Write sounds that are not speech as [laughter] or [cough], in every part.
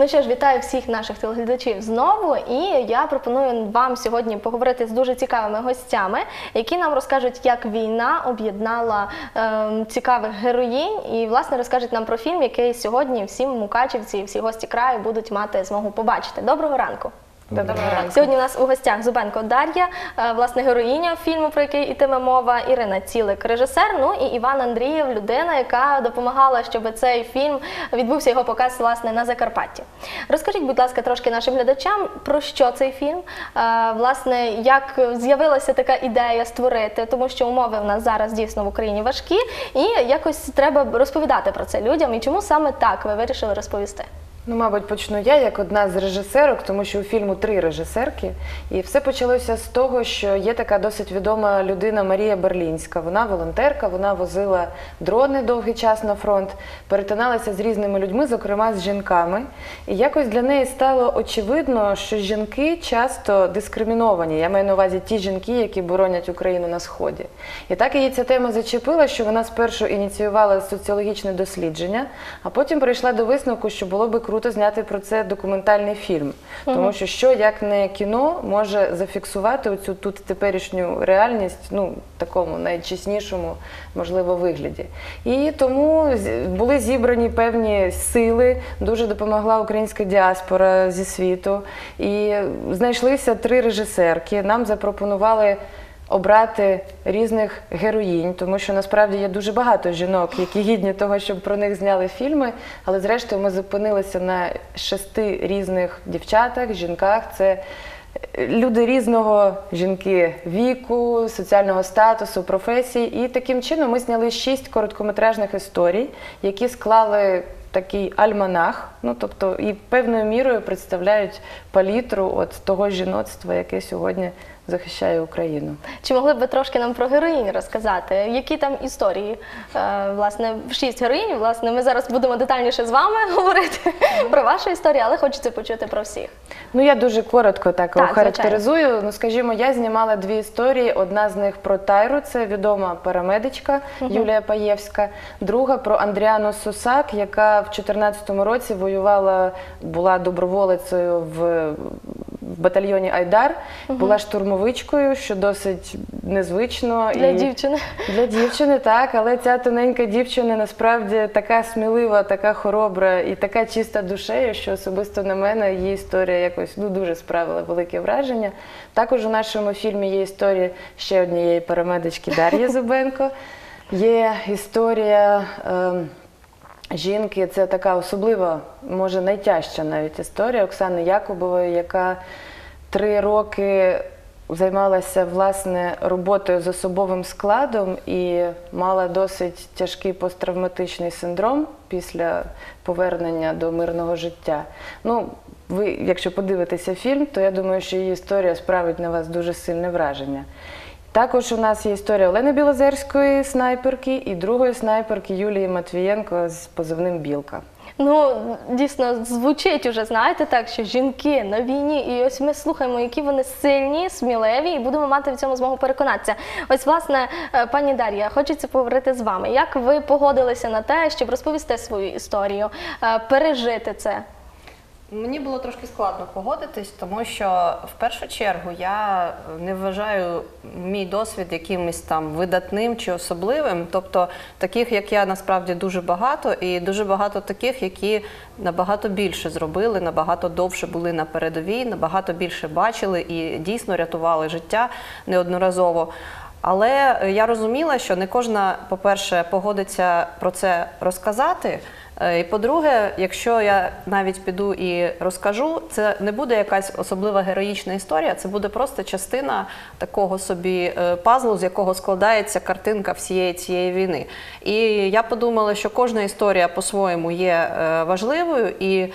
Ну що ж, вітаю всіх наших телеглядачів знову. І я пропоную вам сьогодні поговорити з дуже цікавими гостями, які нам розкажуть, як війна об'єднала е, цікавих героїнь, і власне розкажуть нам про фільм, який сьогодні всі мукачівці, і всі гості краю будуть мати змогу побачити. Доброго ранку. Доброго ранку. Сьогодні у нас у гостях Зубенко Дар'я, е, власне героїня фільму, про який ітиме мова, Ірина Цілик, режисер. Ну і Іван Андрієв, людина, яка допомагала, щоб цей фільм відбувся його показ власне на Закарпатті. Розкажіть, будь ласка, трошки нашим глядачам про що цей фільм, е, власне, як з'явилася така ідея створити, тому що умови в нас зараз дійсно в Україні важкі, і якось треба розповідати про це людям. І чому саме так ви вирішили розповісти? Ну, мабуть, почну я як одна з режисерок, тому що у фільму три режисерки. І все почалося з того, що є така досить відома людина Марія Берлінська. Вона волонтерка, вона возила дрони довгий час на фронт, перетиналася з різними людьми, зокрема з жінками. І якось для неї стало очевидно, що жінки часто дискриміновані. Я маю на увазі ті жінки, які боронять Україну на сході. І так її ця тема зачепила, що вона спершу ініціювала соціологічне дослідження, а потім прийшла до висновку, що було би круто зняти про це документальний фільм. Тому що що як не кіно може зафіксувати оцю тут теперішню реальність, ну такому найчеснішому, можливо, вигляді. І тому були зібрані певні сили, дуже допомогла українська діаспора зі світу. І знайшлися три режисерки. Нам запропонували обрати різних героїнь, тому що насправді є дуже багато жінок, які гідні того, щоб про них зняли фільми. Але зрештою ми зупинилися на шести різних дівчатах, жінках. Це е, люди різного жінки віку, соціального статусу, професії. І таким чином ми зняли шість короткометражних історій, які склали. Такий альманах, ну тобто і певною мірою представляють палітру от того жіноцтва, яке сьогодні захищає Україну. Чи могли б ви трошки нам про героїнь розказати? Які там історії? Е, власне, шість героїнь. Власне, ми зараз будемо детальніше з вами [laughs] говорити про вашу історію, але хочеться почути про всіх. Ну я дуже коротко так, Так, охарактеризую. Ну, скажімо, я знімала дві історії. Одна з них про Тайру, це відома парамедичка Юлія Паєвська. Друга про Андріану Сусак, яка в 2014 році воювала, була доброволицею в. В батальйоні Айдар була штурмовичкою, що досить незвично Для і дівчини. Для дівчини так, але ця тоненька дівчина насправді така смілива, така хоробра і така чиста душею, що особисто на мене її історія якось ну дуже справила велике враження. Також у нашому фільмі є історія ще однієї парамедички Дар'ї [laughs] Зубенко. Є історія. ем, Жінки це така особлива, може найтяжча навіть історія Оксани Якубової, яка три роки займалася власне роботою з особовим складом і мала досить тяжкий посттравматичний синдром після повернення до мирного життя. Ну, ви, якщо подивитеся фільм, то я думаю, що її історія справить на вас дуже сильне враження. Також у нас є історія Олени Білозерської снайперки і другої снайперки Юлії Матвієнко з позивним Білка. Ну, дійсно, звучить уже, знаєте, так, що жінки на війні, і ось ми слухаємо, які вони сильні, сміливі, і будемо мати в цьому змогу переконатися. Ось, власне, е, пані Дар'я, хочеться поговорити з вами. Як ви погодилися на те, щоб розповісти свою історію, е, пережити це? Мені було трошки складно погодитись, тому що в першу чергу я не вважаю мій досвід якимось там видатним чи особливим. Тобто таких, як я, насправді дуже багато, і дуже багато таких, які набагато більше зробили, набагато довше були на передовій, набагато більше бачили і дійсно рятували життя неодноразово. Але я розуміла, що не кожна, по-перше, погодиться про це розказати. Е, І по-друге, якщо я навіть піду і розкажу, це не буде якась особлива героїчна історія, це буде просто частина такого собі е, пазлу, з якого складається картинка всієї цієї війни. І я подумала, що кожна історія по-своєму є е, важливою і.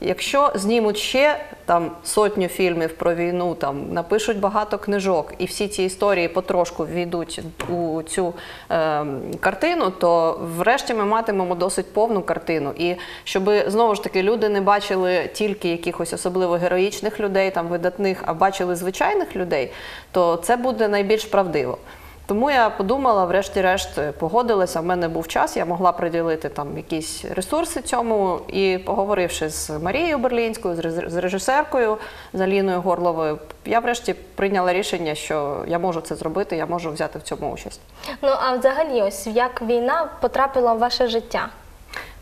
Якщо знімуть ще там сотню фільмів про війну, там напишуть багато книжок, і всі ці історії потрошку війдуть у цю е, картину, то врешті ми матимемо досить повну картину. І щоб знову ж таки люди не бачили тільки якихось особливо героїчних людей, там видатних, а бачили звичайних людей, то це буде найбільш правдиво. Тому я подумала, врешті-решт погодилася. В мене був час, я могла приділити там якісь ресурси цьому. І поговоривши з Марією Берлінською, з режисеркою з Аліною Горловою, я врешті прийняла рішення, що я можу це зробити, я можу взяти в цьому участь. Ну а взагалі, ось як війна потрапила в ваше життя?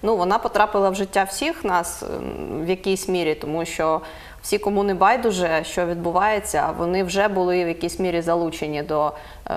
Ну, вона потрапила в життя всіх нас в якійсь мірі, тому що всі, кому не байдуже, що відбувається, вони вже були в якійсь мірі залучені до е,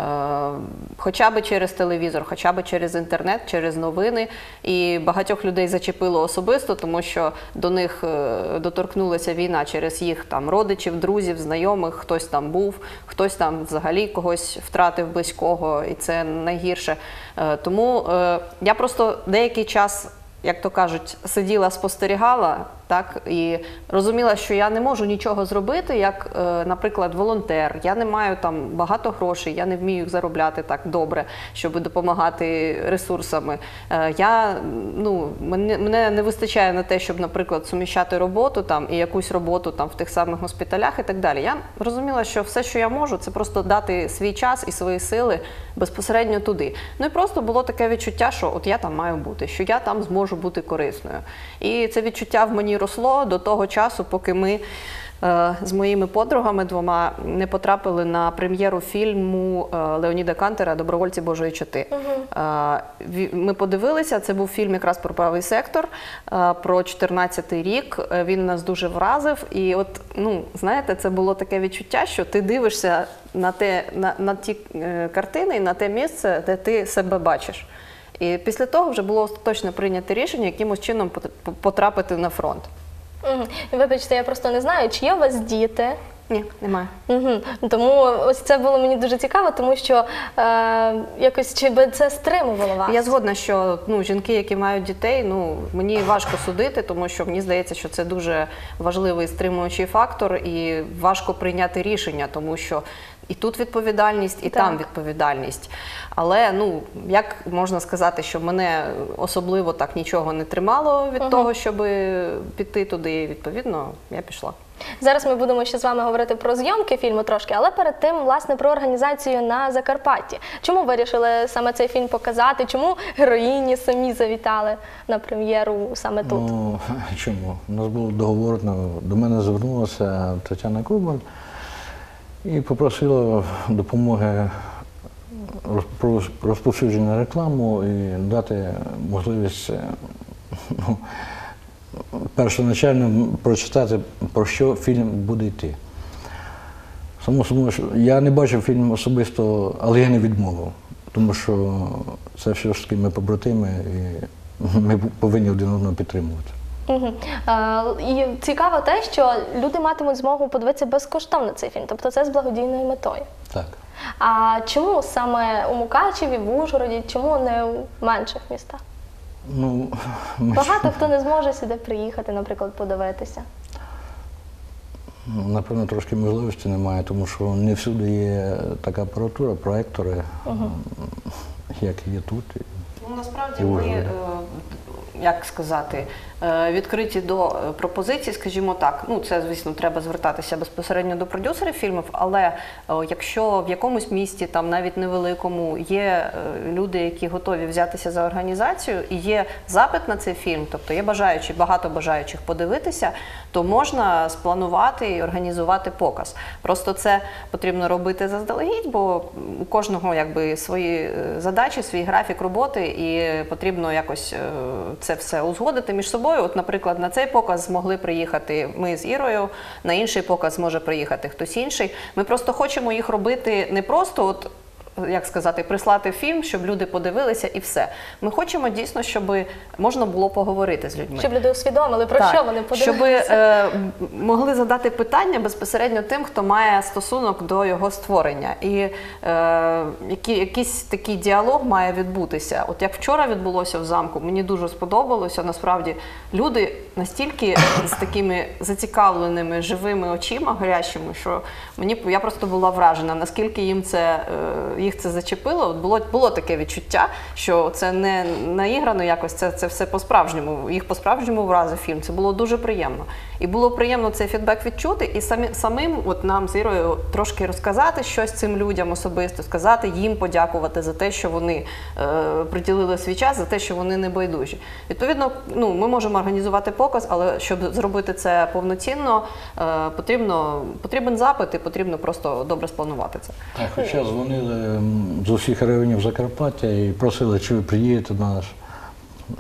хоча б через телевізор, хоча б через інтернет, через новини. І багатьох людей зачепило особисто, тому що до них е, доторкнулася війна через їх там родичів, друзів, знайомих. Хтось там був, хтось там взагалі когось втратив близького, і це найгірше. Е, тому е, я просто деякий час як то кажуть, сиділа, спостерігала, так і розуміла, що я не можу нічого зробити, як, е, наприклад, волонтер. Я не маю там багато грошей, я не вмію їх заробляти так добре, щоб допомагати ресурсами. Е, я ну мене, мене не вистачає на те, щоб, наприклад, суміщати роботу там і якусь роботу там в тих самих госпіталях і так далі. Я розуміла, що все, що я можу, це просто дати свій час і свої сили безпосередньо туди. Ну і просто було таке відчуття, що от я там маю бути, що я там зможу бути корисною. І це відчуття в мені росло до того часу, поки ми. е, З моїми подругами двома не потрапили на прем'єру фільму е, Леоніда Кантера Добровольці Божої чоти. Ві- Ми подивилися. Це був фільм якраз про правий сектор, про 14-й рік. Він нас дуже вразив. І от, ну знаєте, це було таке відчуття, що ти дивишся на те, на, на ті картини і на те місце, де ти себе бачиш. І після того вже було остаточно прийнято рішення, якимось чином потрапити на фронт. Мгм. Вибачте, я просто не знаю, чи є у вас діти. Ні, немає. Угу. Тому ось це було мені дуже цікаво, тому що е, якось чи би це стримувало вас? Я згодна, що ну жінки, які мають дітей, ну мені важко судити, тому що мені здається, що це дуже важливий стримуючий фактор, і важко прийняти рішення, тому що і тут відповідальність, і Так. там відповідальність. Але ну як можна сказати, що мене особливо так нічого не тримало від того, щоб піти туди. І, Відповідно, я пішла. Зараз ми будемо ще з вами говорити про зйомки фільму трошки, але перед тим, власне, про організацію на Закарпатті. Чому вирішили саме цей фільм показати? Чому героїні самі завітали на прем'єру саме тут? Ну, [laughs] чому? У нас був договор, ну, до мене звернулася Тетяна Кубан і попросила допомоги розповсюдження рекламу і дати можливість е, ну, першоначально прочитати, про що фільм буде йти. Само собою, я не бачив фільм особисто, але я не відмовив, тому що це все ж таки ми побратими і ми повинні один одного підтримувати. Угу. Е, і цікаво те, що люди матимуть змогу подивитися безкоштовно цей фільм, тобто це з благодійною метою. Так. А чому саме у Мукачеві, в Ужгороді, чому не у менших містах? Ну, ми, Багато хто не зможе сюди приїхати, наприклад, подивитися. ну, напевно, трошки можливості немає, тому що не всюди є така апаратура, проектори, як є тут. Ну, насправді І ми, Ужгороді. е, як сказати, е, відкриті до е, пропозицій, скажімо так. Ну, це, звісно, треба звертатися безпосередньо до продюсерів фільмів, але е, якщо в якомусь місті, там навіть невеликому, є люди, які готові взятися за організацію, і є запит на цей фільм, тобто є бажаючі, багато бажаючих подивитися, то можна спланувати і організувати показ. Просто це потрібно робити заздалегідь, бо у кожного якби свої задачі, свій графік роботи, і потрібно якось е, це все узгодити між собою. От, наприклад, на цей показ змогли приїхати ми з Ірою, на інший показ може приїхати хтось інший. Ми просто хочемо їх робити не просто от. Як сказати, прислати фільм, щоб люди подивилися, і все. Ми хочемо дійсно, щоб можна було поговорити з людьми. Щоб люди усвідомили, про що вони Щоб подивилися. е, могли задати питання безпосередньо тим, хто має стосунок до його створення. І е, які, якийсь такий діалог має відбутися. От як вчора відбулося в замку, мені дуже сподобалося. Насправді люди настільки з такими зацікавленими живими очима гарячими, що мені я просто була вражена, наскільки їм це е, їх це зачепило. От Було, було таке відчуття, що це не наіграно якось, це, це все по-справжньому. Їх по-справжньому вразив фільм. Це було дуже приємно. І було приємно цей фідбек відчути, і самі, самим от нам з Ірою трошки розказати щось цим людям особисто, сказати їм подякувати за те, що вони е, приділили свій час, за те, що вони не байдужі. Відповідно, ну ми можемо організувати показ, але щоб зробити це повноцінно, е, потрібно потрібен запит і потрібно просто добре спланувати це. Так, хоча дзвонили з усіх районів Закарпаття і просили, чи ви приїдете до нас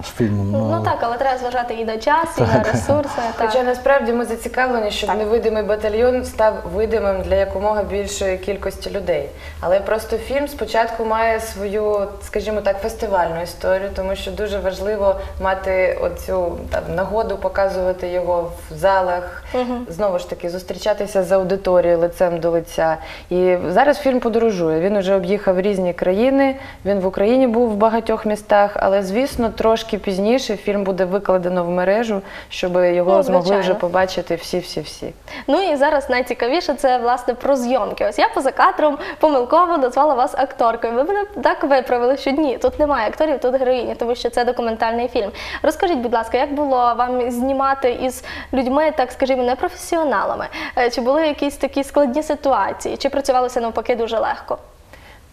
з фільмом. Ну так, але треба зважати і на час, і на ресурси. Так. Хоча насправді ми зацікавлені, щоб невидимий батальйон став видимим для якомога більшої кількості людей. Але просто фільм спочатку має свою, скажімо так, фестивальну історію, тому що дуже важливо мати оцю там нагоду показувати його в залах, знову ж таки зустрічатися з аудиторією лицем до лиця. І зараз фільм подорожує. Він вже об'їхав різні країни. Він в Україні був в багатьох містах, але звісно, трошки пізніше фільм буде викладено в мережу, щоб його Ну, змогли вже побачити всі-всі-всі. Ну і зараз найцікавіше це власне про зйомки. Ось я поза кадром помилково назвала вас акторкою. Ви мене так виправили, що ні, тут немає акторів, тут героїні, тому що це документальний фільм. Розкажіть, будь ласка, як було вам знімати із людьми, так скажімо, непрофесіоналами? Е, Чи були якісь такі складні ситуації? Чи працювалося навпаки дуже легко?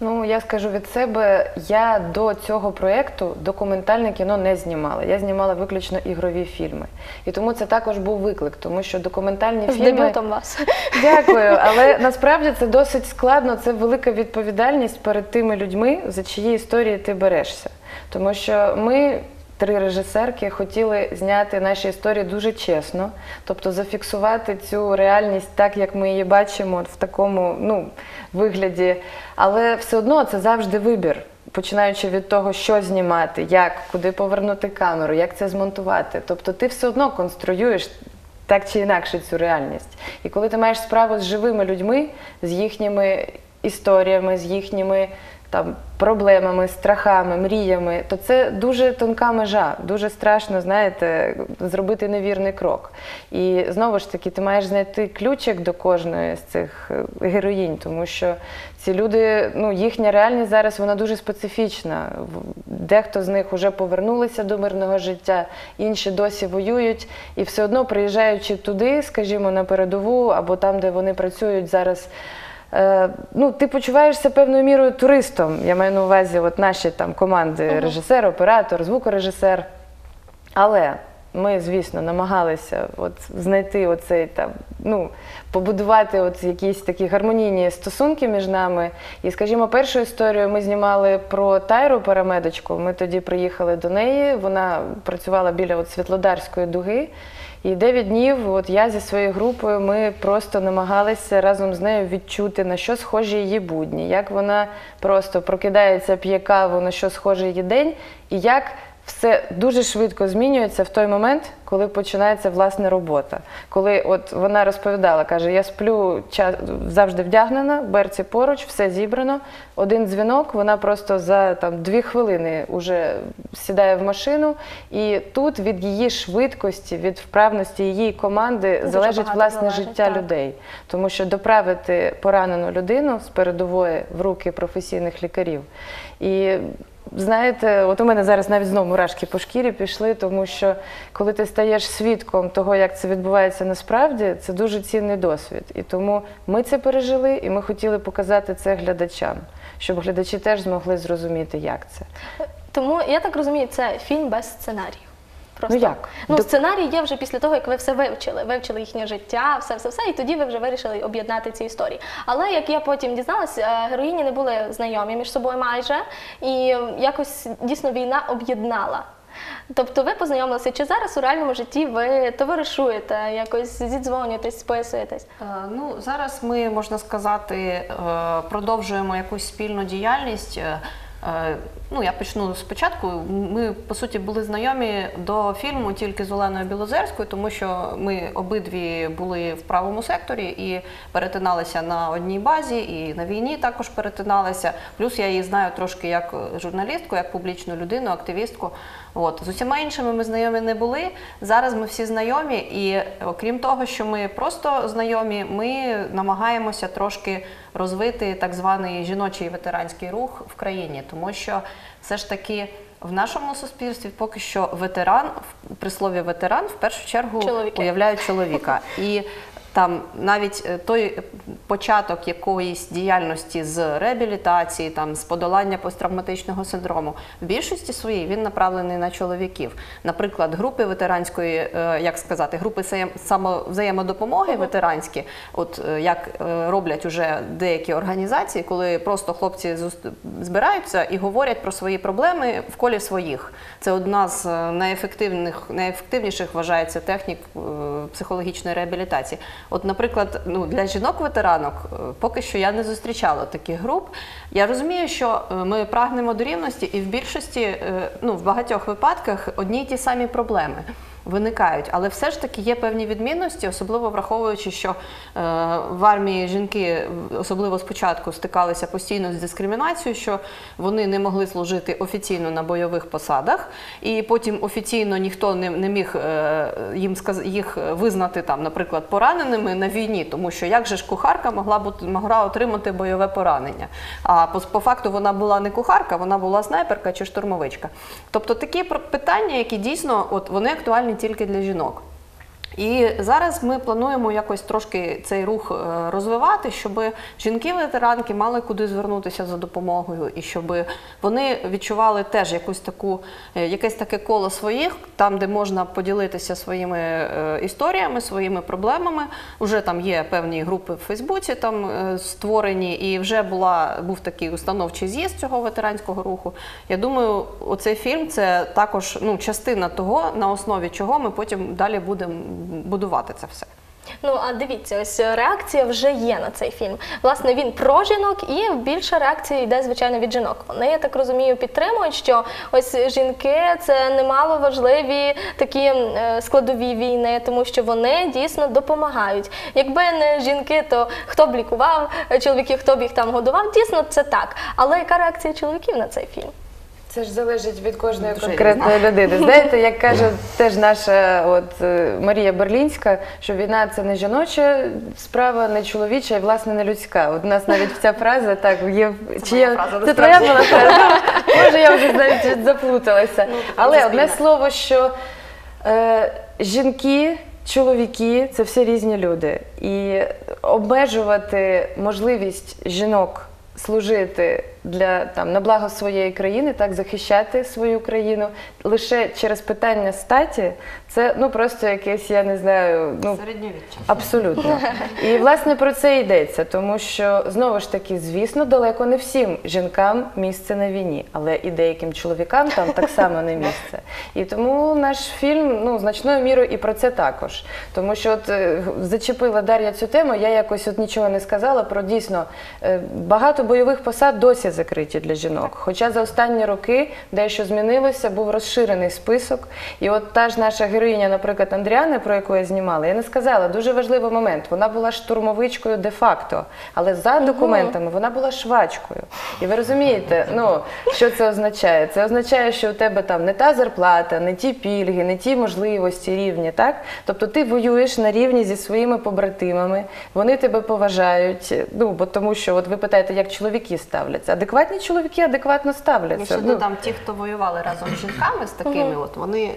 Ну, я скажу від себе, я до цього проєкту документальне кіно не знімала. Я знімала виключно ігрові фільми. І тому це також був виклик, тому що документальні З фільми. дебютом вас. [laughs] Дякую, але насправді це досить складно. Це велика відповідальність перед тими людьми, за чиї історії ти берешся. Тому що ми. Три режисерки хотіли зняти наші історії дуже чесно, тобто зафіксувати цю реальність так, як ми її бачимо, в такому ну, вигляді. Але все одно це завжди вибір, починаючи від того, що знімати, як, куди повернути камеру, як це змонтувати. Тобто ти все одно конструюєш так чи інакше цю реальність. І коли ти маєш справу з живими людьми, з їхніми історіями, з їхніми там проблемами, страхами, мріями, то це дуже тонка межа, дуже страшно, знаєте, зробити невірний крок. І знову ж таки, ти маєш знайти ключик до кожної з цих е, героїнь, тому що ці люди, ну їхня реальність зараз вона дуже специфічна. Дехто з них вже повернулися до мирного життя, інші досі воюють, і все одно приїжджаючи туди, скажімо, на передову або там, де вони працюють зараз. Е, ну, ти почуваєшся певною мірою туристом. Я маю на увазі от наші там команди, режисер, оператор, звукорежисер. Але ми, звісно, намагалися от знайти оцей там, ну, побудувати от якісь такі гармонійні стосунки між нами. І, скажімо, першу історію ми знімали про Тайру парамедичку. Ми тоді приїхали до неї. Вона працювала біля от Світлодарської дуги. І 9 днів, от я зі своєю групою, ми просто намагалися разом з нею відчути, на що схожі її будні, як вона просто прокидається, п'є каву, на що схожий її день, і як все дуже швидко змінюється в той момент, коли починається власне робота. Коли от вона розповідала, каже: я сплю ча- завжди вдягнена, берці поруч, все зібрано. Один дзвінок, вона просто за там дві хвилини вже сідає в машину, і тут від її швидкості, від вправності її команди Дуже залежить власне залежить, життя так. людей. Тому що доправити поранену людину з передової в руки професійних лікарів. І знаєте, от у мене зараз навіть знову мурашки по шкірі пішли, тому що коли ти стаєш свідком того, як це відбувається насправді, це дуже цінний досвід. І тому ми це пережили, і ми хотіли показати це глядачам, щоб глядачі теж змогли зрозуміти, як це. Тому я так розумію, це фільм без сценарію. Просто. Ну, як? Ну, До- сценарій є вже після того, як ви все вивчили. Вивчили їхнє життя, все, все, все, і тоді ви вже вирішили об'єднати ці історії. Але як я потім дізналась, е, героїні не були знайомі між собою майже, і якось дійсно війна об'єднала. Тобто ви познайомилися, чи зараз у реальному житті ви товаришуєте, якось зідзвонюєтесь, списуєтесь? Е, Ну, зараз ми, можна сказати, е, продовжуємо якусь спільну діяльність. Е, Ну, я почну спочатку. Ми, по суті, були знайомі до фільму тільки з Оленою Білозерською, тому що ми обидві були в правому секторі і перетиналися на одній базі, і на війні також перетиналися. Плюс я її знаю трошки як журналістку, як публічну людину, активістку. От з усіма іншими ми знайомі не були. Зараз ми всі знайомі, і окрім того, що ми просто знайомі, ми намагаємося трошки розвити так званий жіночий ветеранський рух в країні, тому що все ж таки. В нашому суспільстві поки що ветеран при слові ветеран в першу чергу Чоловіки. уявляють чоловіка. І там навіть е, той початок якоїсь діяльності з реабілітації, там з подолання посттравматичного синдрому, в більшості своїй він направлений на чоловіків. Наприклад, групи ветеранської, е, як сказати, групи самовзаємодопомоги ветеранські, от е, як роблять уже деякі організації, коли просто хлопці збираються і говорять про свої проблеми в колі своїх. Це одна з найефективних, найефективніших вважається технік психологічної реабілітації. От, наприклад, ну для жінок-ветеранок е, поки що я не зустрічала таких груп. Я розумію, що е, ми прагнемо до рівності, і в більшості, е, ну в багатьох випадках одні й ті самі проблеми. Виникають, але все ж таки є певні відмінності, особливо враховуючи, що е, в армії жінки, особливо спочатку, стикалися постійно з дискримінацією, що вони не могли служити офіційно на бойових посадах, і потім офіційно ніхто не, не міг е, їм їх визнати там, наприклад, пораненими на війні, тому що як же ж кухарка могла бути могла отримати бойове поранення? А по, по факту вона була не кухарка, вона була снайперка чи штурмовичка. Тобто такі питання, які дійсно от вони актуальні тільки для жінок. І зараз ми плануємо якось трошки цей рух е, розвивати, щоб жінки-ветеранки мали куди звернутися за допомогою, і щоб вони відчували теж якусь таку, е, якесь таке коло своїх, там, де можна поділитися своїми е, історіями, своїми проблемами. Уже там є певні групи в Фейсбуці там створені, і вже була був такий установчий з'їзд цього ветеранського руху. Я думаю, оцей фільм це також ну, частина того, на основі чого ми потім далі будемо будувати це все. Ну а дивіться, ось реакція вже є на цей фільм. Власне, він про жінок, і більша реакція йде звичайно від жінок. Вони, я так розумію, підтримують, що ось жінки це немало важливі такі е, складові війни, тому що вони дійсно допомагають. Якби не жінки, то хто б лікував чоловіків, хто б їх там годував? Дійсно, це так. Але яка реакція чоловіків на цей фільм? Це ж залежить від кожної Дуже конкретної людини. Знаєте, як [laughs] каже теж наша от е, Марія Берлінська, що війна це не жіноча справа, не чоловіча і власне не людська. От у нас навіть ця фраза так є. Чи моя я- фраза, це твоя була фраза? [laughs] Може, я вже навіть заплуталася. Ну, Але одне слово, що е, жінки. Чоловіки це всі різні люди, і обмежувати можливість жінок служити для там на благо своєї країни, так захищати свою країну лише через питання статі, це ну просто якесь, я не знаю, ну Середньовіччя. Абсолютно. [laughs] І власне про це йдеться, тому що знову ж таки, звісно, далеко не всім жінкам місце на війні, але і деяким чоловікам там так само не місце. І тому наш фільм ну значною мірою і про це також. Тому що от е, зачепила Дар'я цю тему, я якось от нічого не сказала про дійсно е, багато бойових посад досі закриті для жінок. Хоча за останні роки дещо змінилося, був розширений список. І от та ж наша героїня, наприклад, Андріани, про яку я знімала, я не сказала дуже важливий момент. Вона була штурмовичкою де-факто, але за документами вона була швачкою. І ви розумієте, ну що це означає? Це означає, що у тебе там не та зарплата, не ті пільги, не ті можливості рівні, так? Тобто ти воюєш на рівні зі своїми побратимами, вони тебе поважають. Ну бо тому, що от ви питаєте, як чоловіки ставляться. Адекватні чоловіки адекватно ставляться. ще Ну, додам, ті, хто воювали разом з жінками, з такими, от вони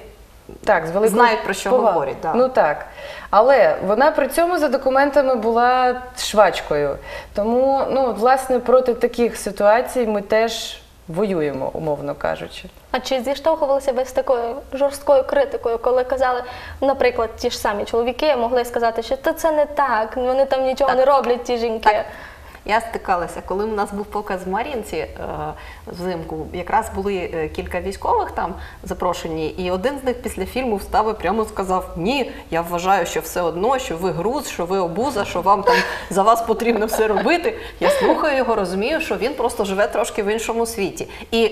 Так, з великою Знають, про що повагою. говорять, да. Ну так. Але вона при цьому за документами була швачкою. Тому, ну, власне, проти таких ситуацій ми теж воюємо, умовно кажучи. А чи зіштовхувалися ви з такою жорсткою критикою, коли казали, наприклад, ті ж самі чоловіки могли сказати, що «Та це не так, вони там нічого Так. не роблять, ті жінки. Так. Я стикалася, коли у нас був показ в Мар'їнці е, взимку, якраз були е, кілька військових там запрошені, і один з них після фільму встав і прямо сказав: Ні, я вважаю, що все одно, що ви груз, що ви обуза, що вам там за вас потрібно все робити. Я слухаю його, розумію, що він просто живе трошки в іншому світі. І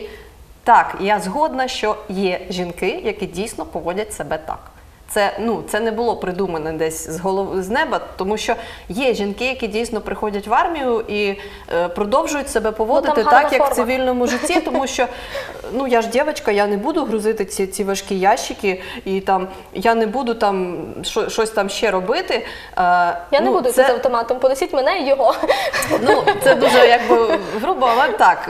так, я згодна, що є жінки, які дійсно поводять себе так. Це ну це не було придумане десь з голови з неба, тому що є жінки, які дійсно приходять в армію і е, продовжують себе поводити гарна так, як в цивільному житті, тому що ну я ж дівчинка, я не буду грузити ці, ці важкі ящики, і там я не буду там що, щось там ще робити. Е, Я не ну, буду це, з автоматом, понесіть мене і його. Ну, це дуже якби грубо, але так.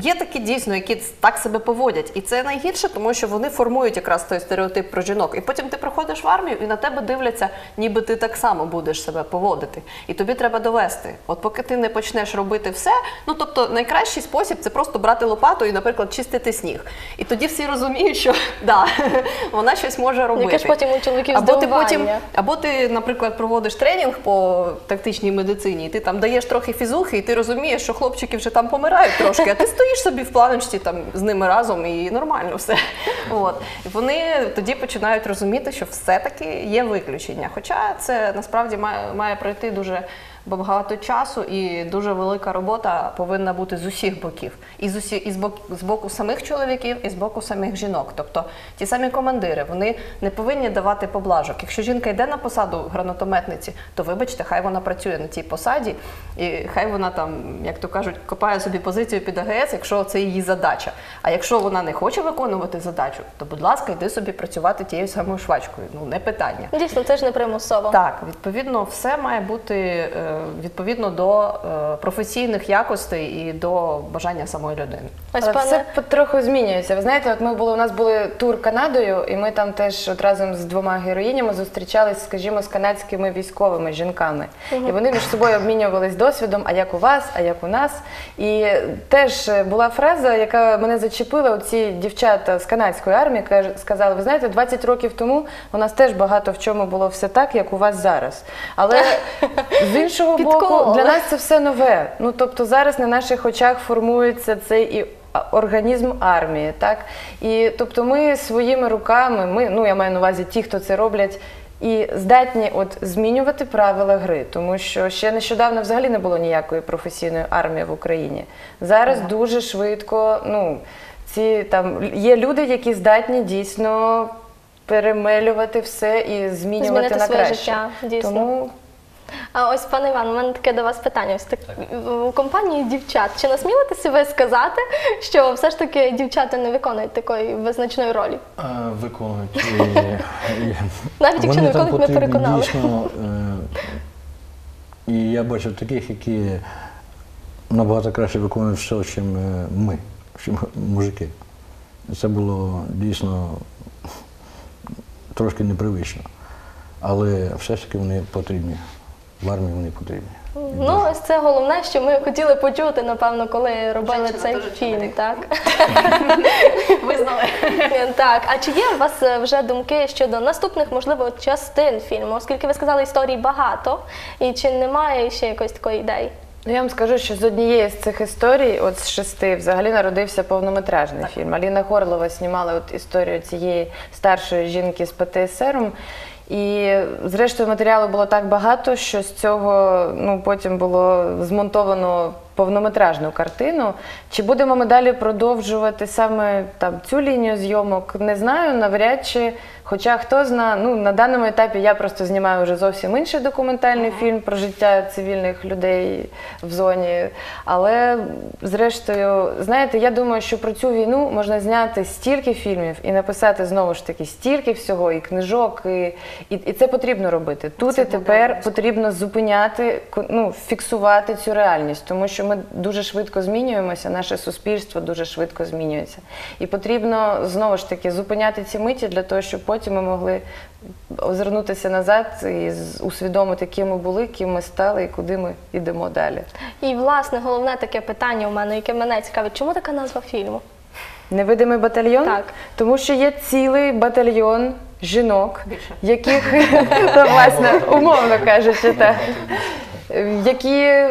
Є такі дійсно, які так себе поводять. І це найгірше, тому що вони формують якраз той стереотип про жінок. І потім ти приходиш в армію і на тебе дивляться, ніби ти так само будеш себе поводити. І тобі треба довести. От поки ти не почнеш робити все, ну тобто найкращий спосіб це просто брати лопату і, наприклад, чистити сніг. І тоді всі розуміють, що [laughs] да, [laughs] вона щось може робити. Яке ж потім у чоловіків або ти потім, або ти, наприклад, проводиш тренінг по тактичній медицині, і ти там даєш трохи фізухи, і ти розумієш, що хлопчики вже там помирають трошки, а ти стоїш собі в планочці там з ними разом і нормально все. [laughs] От. І вони тоді починають розуміти, що все-таки є виключення. Хоча це насправді має, має пройти дуже багато часу і дуже велика робота повинна бути з усіх боків. І з, усі, і з, бок, з боку самих чоловіків, і з боку самих жінок. Тобто ті самі командири вони не повинні давати поблажок. Якщо жінка йде на посаду гранатометниці, то вибачте, хай вона працює на цій посаді, і хай вона там, як то кажуть, копає собі позицію під АГС, якщо це її задача. А якщо вона не хоче виконувати задачу, то будь ласка, йди собі працювати тією самою швачкою. Ну не питання. Дійсно, це ж не примусово. Так, відповідно, все має бути е, відповідно до е, професійних якостей і до бажання самої людини. Ось Але пане все потроху змінюється. Ви знаєте, от ми були у нас були тур Канадою, і ми там теж от разом з двома героїнями зустрічались, скажімо, з канадськими військовими жінками. І вони між собою обмінювались досвідом, а як у вас, а як у нас. І теж була фраза, яка мене зачепила. Оці дівчата з канадської армії сказали: ви знаєте, 20 років тому у нас теж багато в чому було все так, як у вас зараз. Але [laughs] з іншого боку, Підкололи. для нас це все нове. Ну тобто зараз на наших очах формується цей і організм армії, так і тобто ми своїми руками, ми ну я маю на увазі ті, хто це роблять. І здатні от змінювати правила гри, тому що ще нещодавно взагалі не було ніякої професійної армії в Україні. Зараз дуже швидко. Ну ці там є люди, які здатні дійсно перемелювати все і змінювати Змінити на своє краще. життя, дійсно. Тому А ось пане Іван, у мене таке до вас питання. Ось так у компанії дівчат. Чи насмілитеся ви сказати, що все ж таки дівчата не виконують такої визначної ролі? Е, Виконують. І, і, [laughs] Навіть якщо не вони там виконують, потрібні переконали. Дійсно, е, і я бачив таких, які набагато краще виконують все, ніж ми, чим мужики. Це було дійсно трошки непривично. Але все ж таки вони потрібні. В армії вони потрібні. Ну, ось це головне, що ми хотіли почути, напевно, коли робили Женщина цей дуже фільм. чоловік. Так? [laughs] Визнали. [laughs] так. А чи є у вас е, вже думки щодо наступних, можливо, частин фільму? Оскільки ви сказали, історій багато, і чи немає ще якоїсь такої ідеї? Ну, я вам скажу, що з однієї з цих історій, от з шести, взагалі народився повнометражний фільм. Аліна Горлова знімала от історію цієї старшої жінки з ПТСРом. І зрештою матеріалу було так багато, що з цього ну, потім було змонтовано повнометражну картину. Чи будемо ми далі продовжувати саме там цю лінію зйомок? Не знаю, навряд чи. Хоча хто зна, ну на даному етапі я просто знімаю вже зовсім інший документальний фільм про життя цивільних людей в зоні. Але зрештою, знаєте, я думаю, що про цю війну можна зняти стільки фільмів і написати знову ж таки стільки всього, і книжок, і, і, і це потрібно робити. Тут Це і тепер потрібно зупиняти, ну, фіксувати цю реальність, тому що ми дуже швидко змінюємося, наше суспільство дуже швидко змінюється. І потрібно знову ж таки зупиняти ці миті для того, щоб потім ми могли озирнутися назад і усвідомити, ким ми були, ким ми стали і куди ми йдемо далі. І власне головне таке питання у мене, яке мене цікавить, чому така назва фільму? Невидимий батальйон, Так. тому що є цілий батальйон жінок, Більше. яких [laughs] власне умовно кажучи, так. Які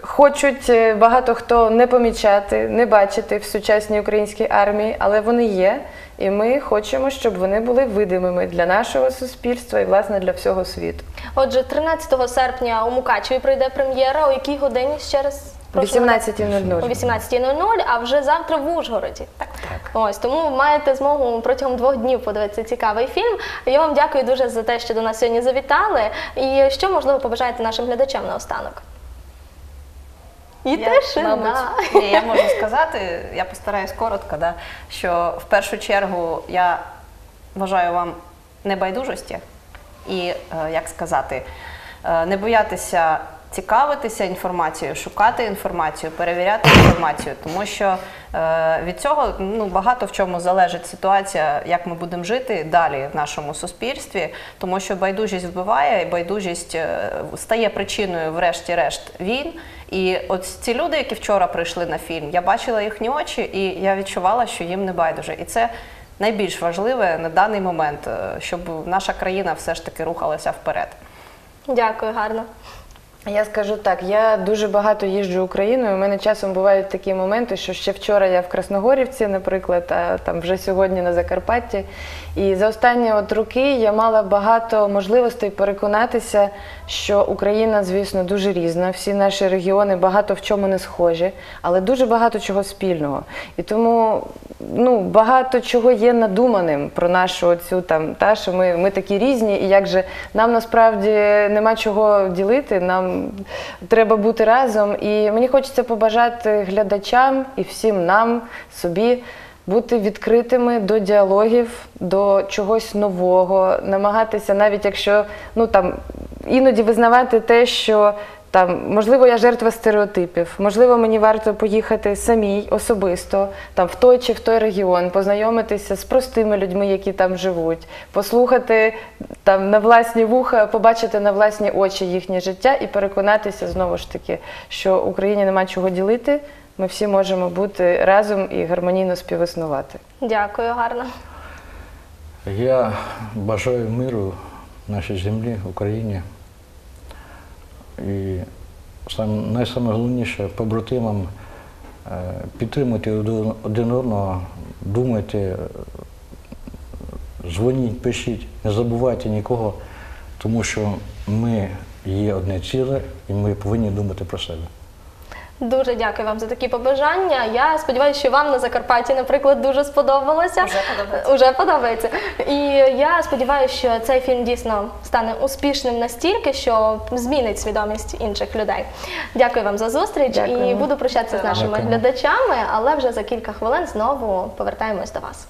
хочуть е, багато хто не помічати, не бачити в сучасній українській армії, але вони є, і ми хочемо, щоб вони були видимими для нашого суспільства і власне для всього світу. Отже, 13 серпня у Мукачеві пройде прем'єра. У якій годині ще раз? Прошу 18.00. О 18.00, а вже завтра в Ужгороді. Так, Ось тому маєте змогу протягом двох днів подивитися цікавий фільм. Я вам дякую дуже за те, що до нас сьогодні завітали. І що можливо побажаєте нашим глядачам наостанок? І Я, тишина. мабуть, ні, я можу сказати, я постараюсь коротко, да, що в першу чергу я бажаю вам небайдужості і, е, як сказати, е, не боятися цікавитися інформацією, шукати інформацію, перевіряти інформацію, тому що е, від цього ну, багато в чому залежить ситуація, як ми будемо жити далі в нашому суспільстві, тому що байдужість вбиває, і байдужість е, стає причиною, врешті-решт, війн. І от ці люди, які вчора прийшли на фільм, я бачила їхні очі, і я відчувала, що їм не байдуже. І це найбільш важливе на даний момент, е, щоб наша країна все ж таки рухалася вперед. Дякую, гарно. Я скажу так, я дуже багато їжджу Україною. У мене часом бувають такі моменти, що ще вчора я в Красногорівці, наприклад, а там вже сьогодні на Закарпатті. І за останні от роки я мала багато можливостей переконатися, що Україна, звісно, дуже різна. Всі наші регіони багато в чому не схожі, але дуже багато чого спільного. І тому ну, багато чого є надуманим про нашу цю там, та що ми, ми такі різні, і як же нам насправді нема чого ділити, нам треба бути разом. І мені хочеться побажати глядачам і всім нам собі. Бути відкритими до діалогів, до чогось нового, намагатися, навіть якщо ну там іноді визнавати те, що там можливо я жертва стереотипів, можливо, мені варто поїхати самій особисто, там в той чи в той регіон, познайомитися з простими людьми, які там живуть, послухати там на власні вуха, побачити на власні очі їхнє життя і переконатися знову ж таки, що Україні нема чого ділити. Ми всі можемо бути разом і гармонійно співіснувати. Дякую, гарно. Я бажаю миру нашій землі, Україні. І сам, найсамоголовніше побратимам е, підтримуйте один- один одного, думайте, е, дзвоніть, пишіть, не забувайте нікого, тому що ми є одне ціле і ми повинні думати про себе. Дуже дякую вам за такі побажання. Я сподіваюся, що вам на Закарпатті, наприклад, дуже сподобалося. Уже подобається. Уже подобається. І я сподіваюся, що цей фільм дійсно стане успішним настільки, що змінить свідомість інших людей. Дякую вам за зустріч і буду прощатися з нашими Дякуємо. глядачами, але вже за кілька хвилин знову повертаємось до вас.